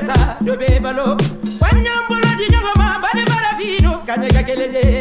besa dobe balo. Kwanyambolo dinyogoma bade barafino kanyagakelele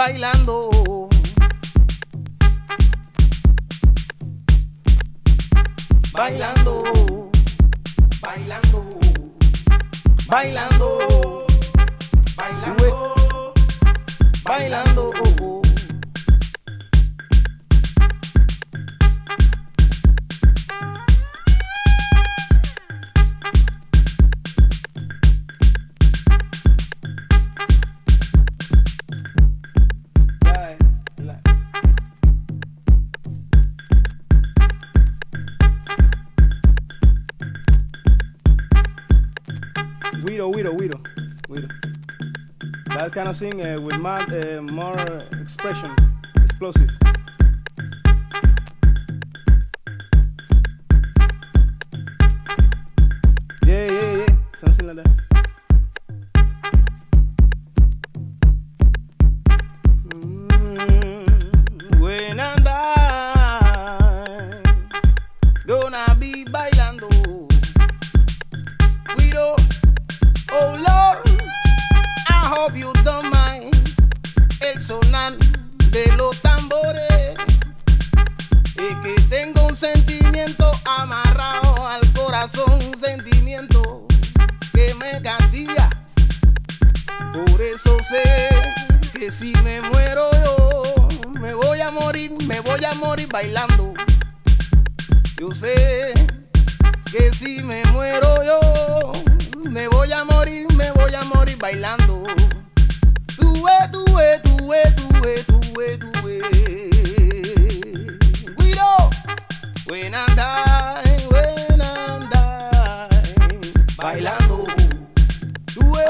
bailando. Bailando, bailando, bailando, bailando, bailando. Thing uh, with more, uh, more expression, explosive.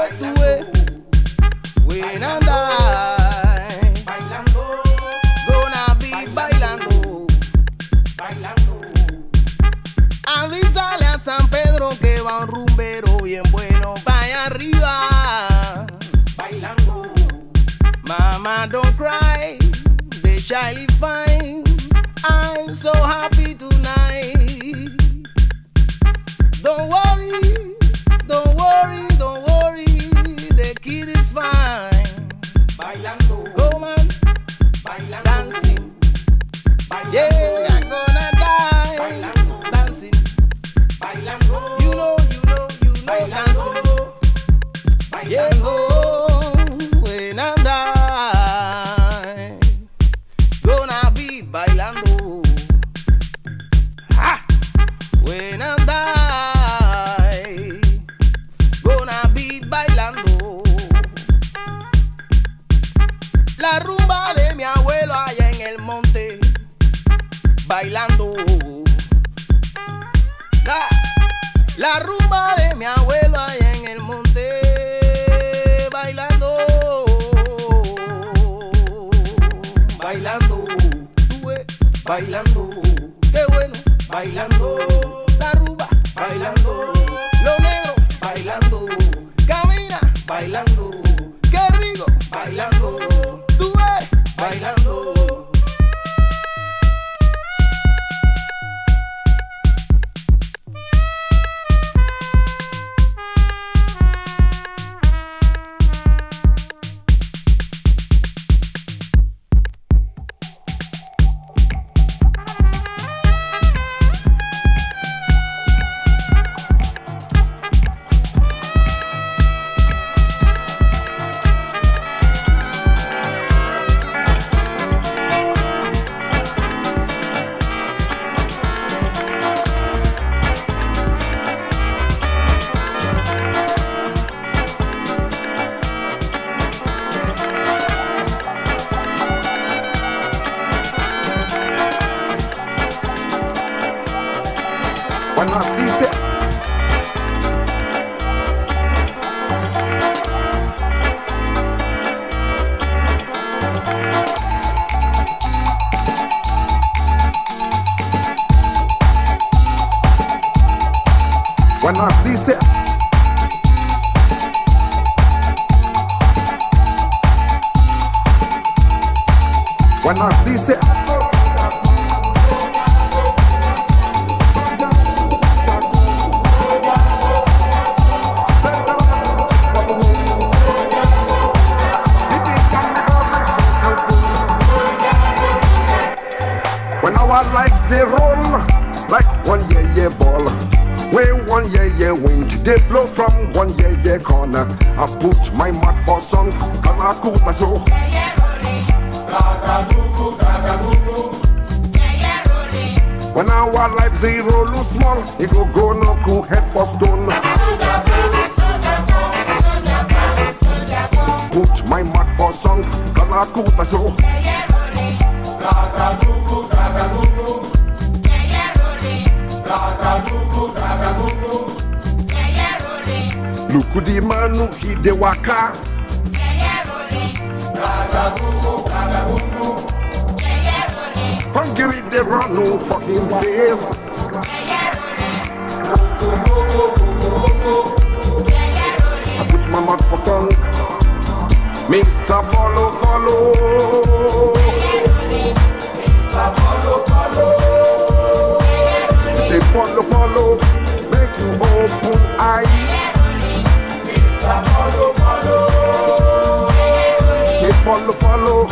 tatué. Win and Bailando. Gonna be bailando. Bailando. Avísale a San Pedro que va un rumbero bien bueno. Vaya arriba. Bailando. Mama, don't cry. Hungry they run no fucking face. I put my mouth for song. Mr. Follow, follow. They follow, follow. Make you open eye. They follow, follow.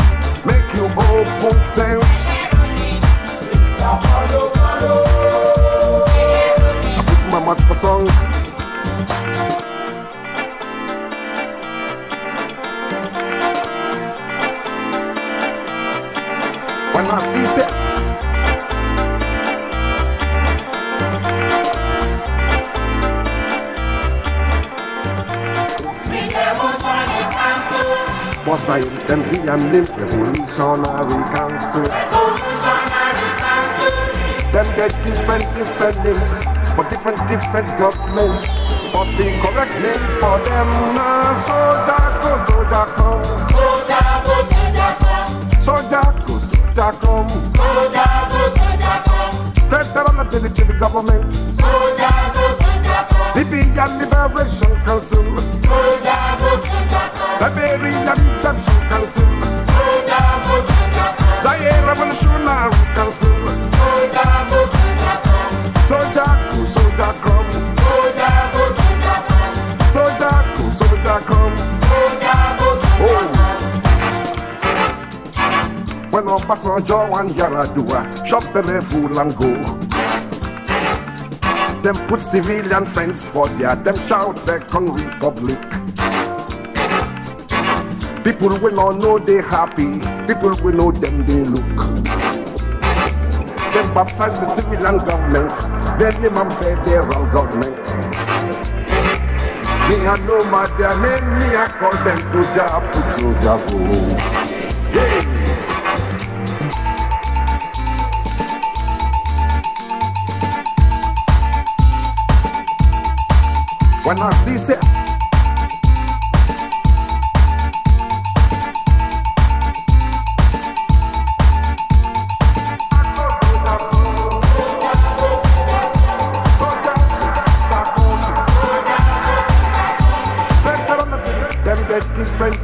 Make you open sense. Song. When I see say For Zion, them the them revolutionary council. Them get different, different names for different, different governments. But the correct name for them now soldier go, soldier come. Soldier go, soldier come. Federal military government. Libyan Liberation Council. Liberian Redemption Obasanjo and Yaradua belly full and go. Them put civilian fence for their them shout second republic. People will not know they happy. People will know them they look. Them baptize the civilian government. Then name them federal government. Me I know my their name. Me I call them soldier put soldier When I see say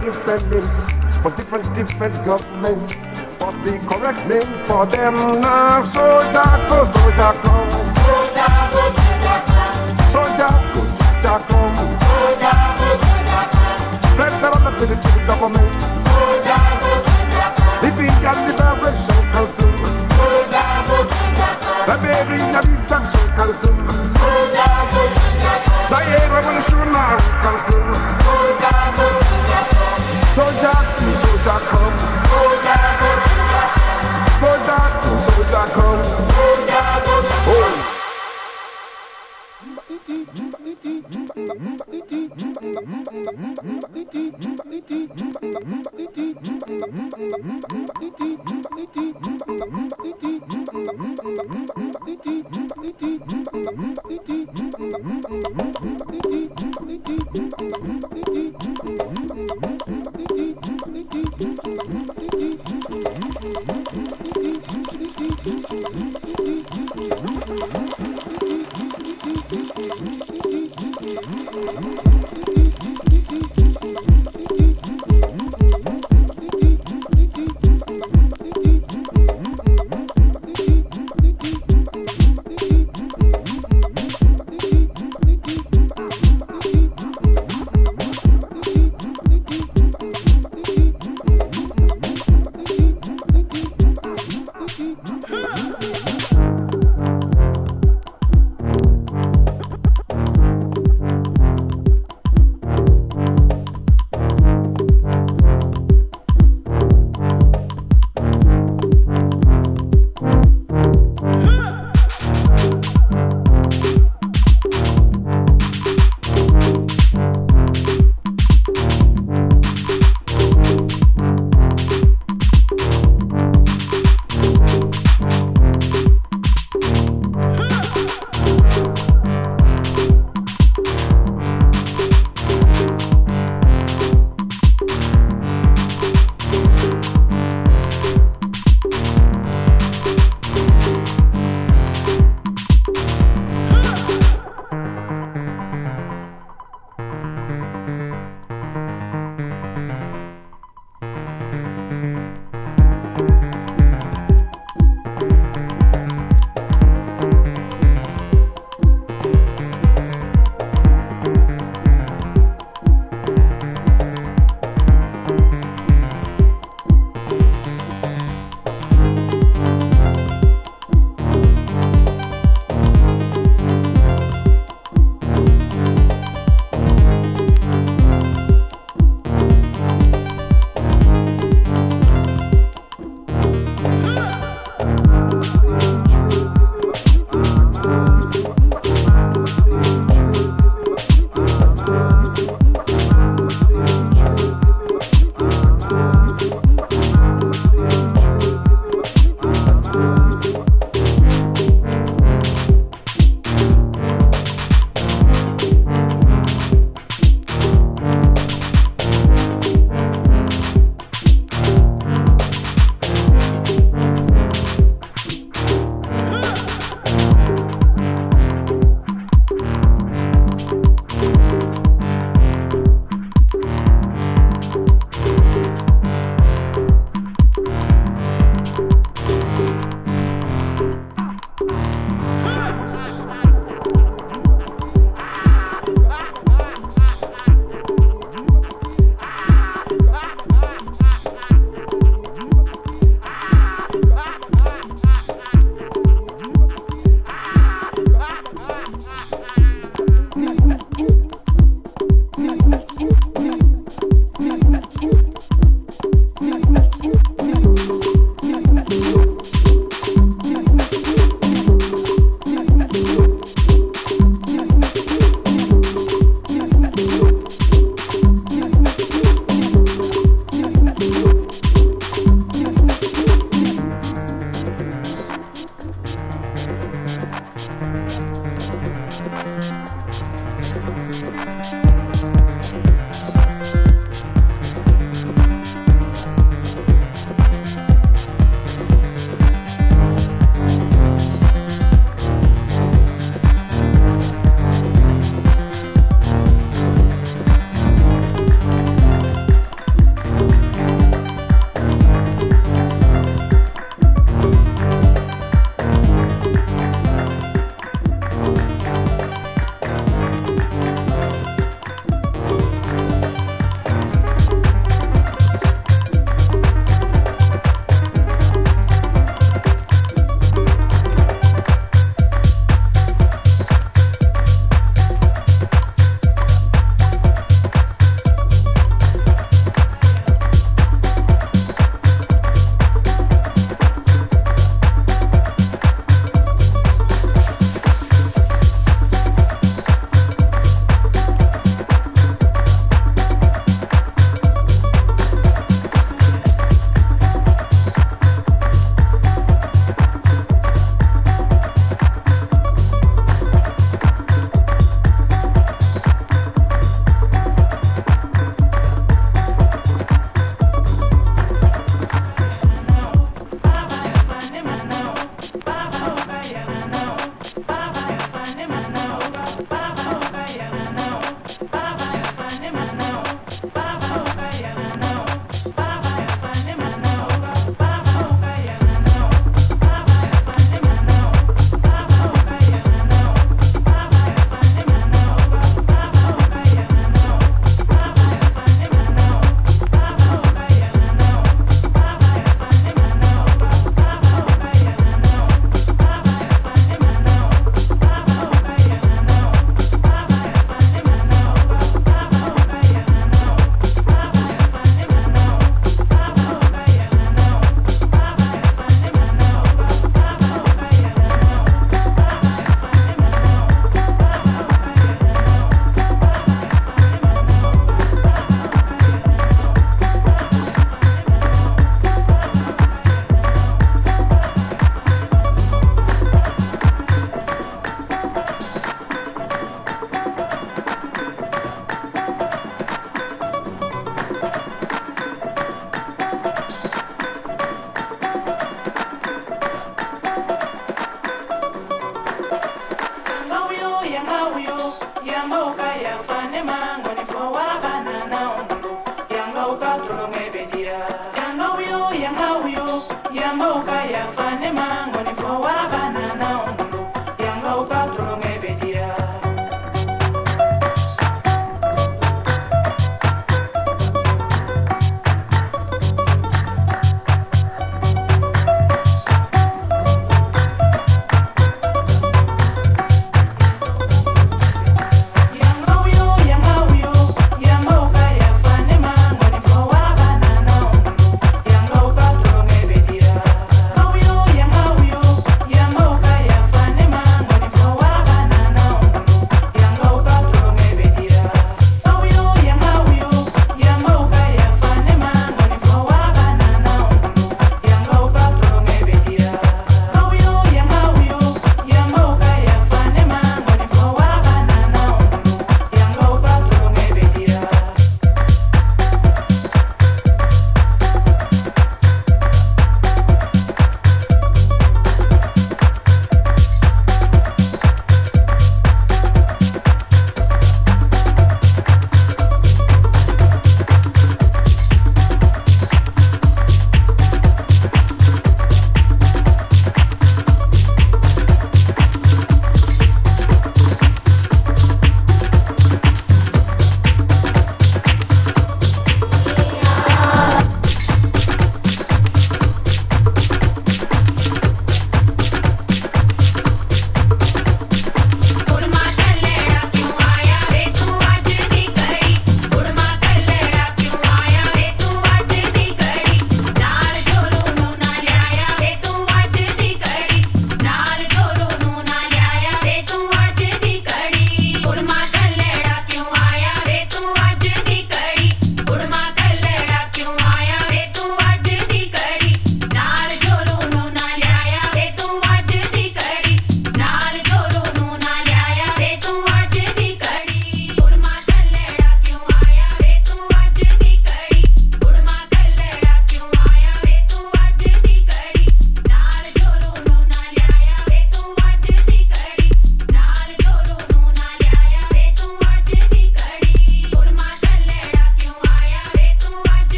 different, for different, different governments. But the correct name for them now, soldier go, soldier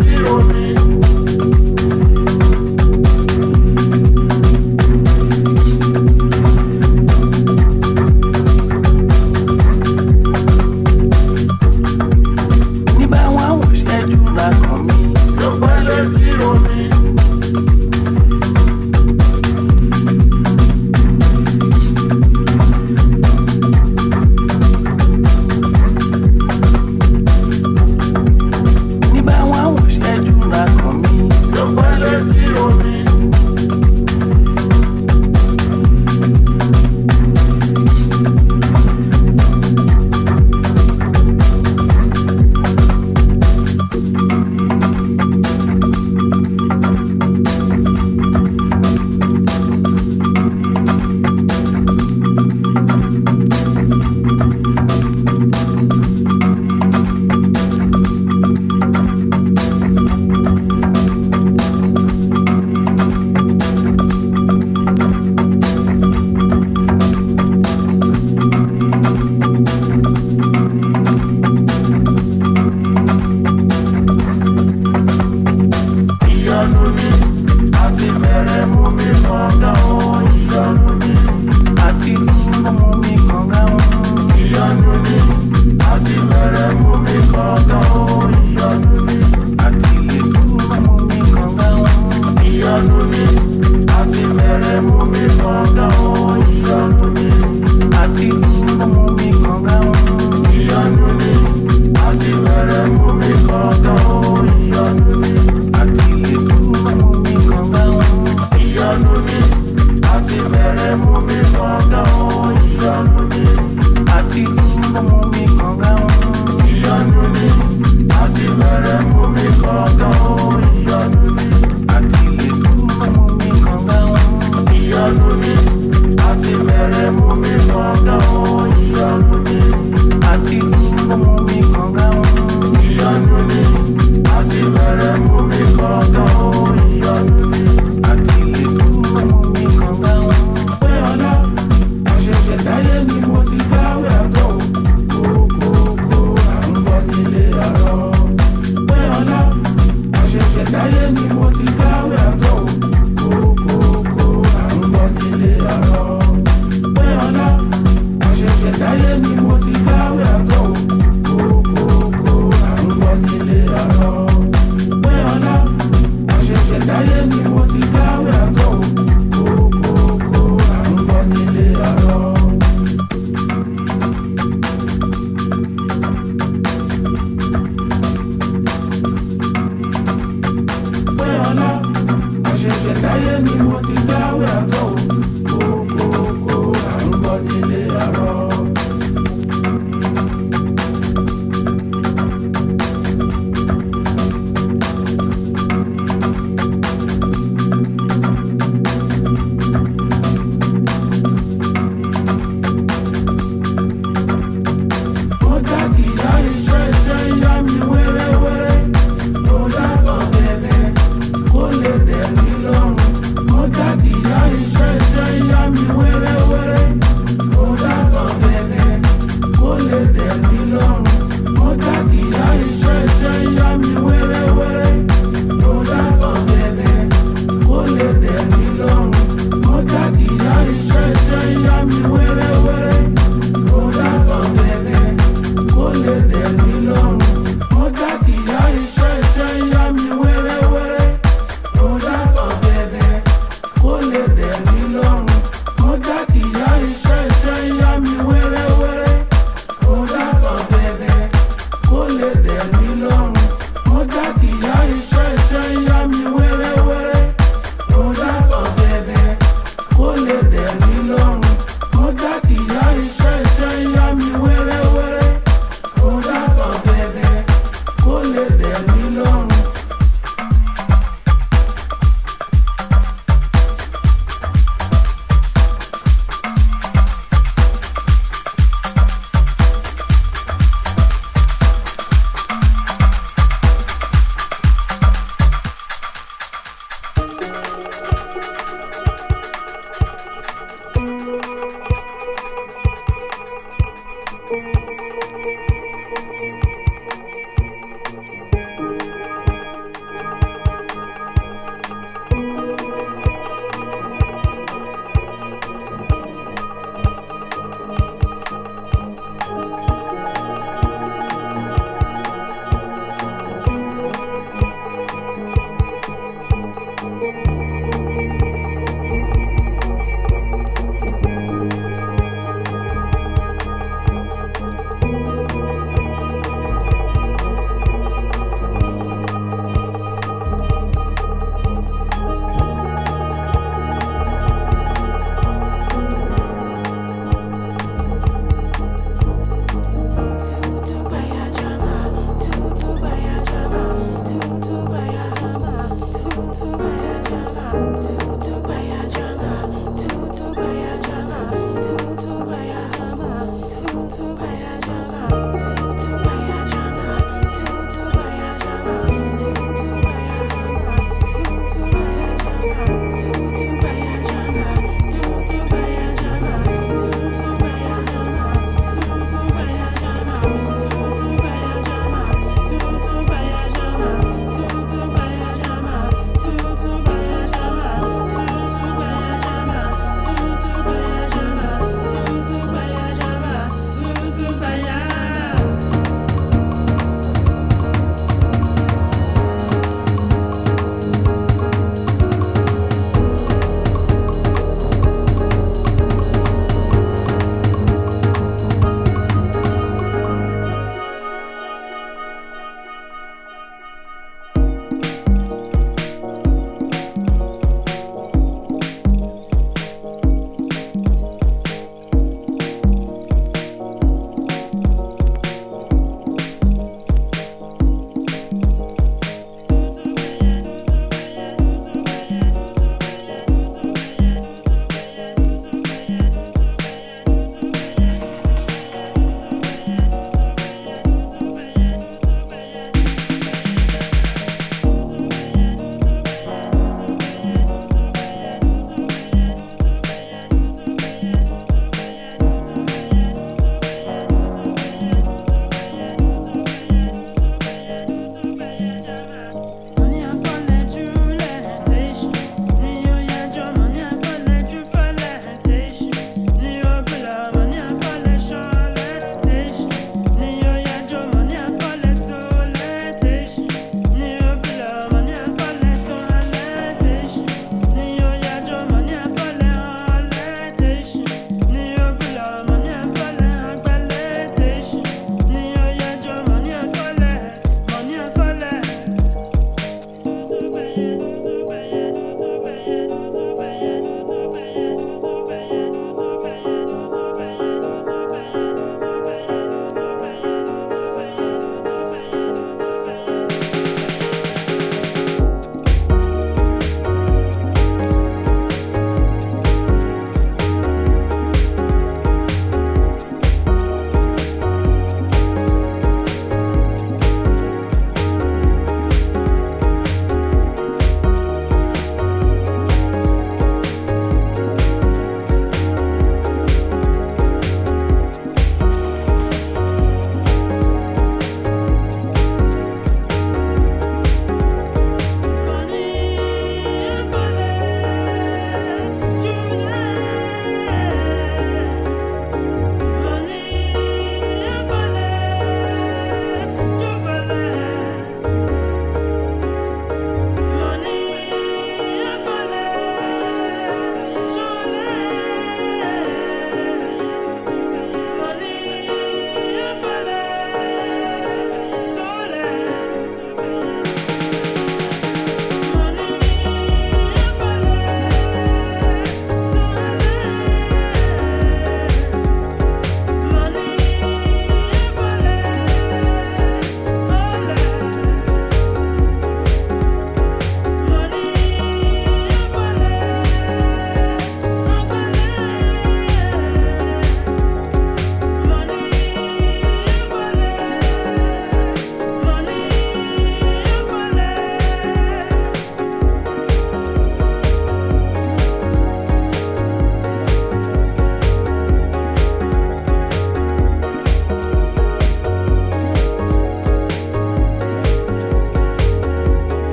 Thank you.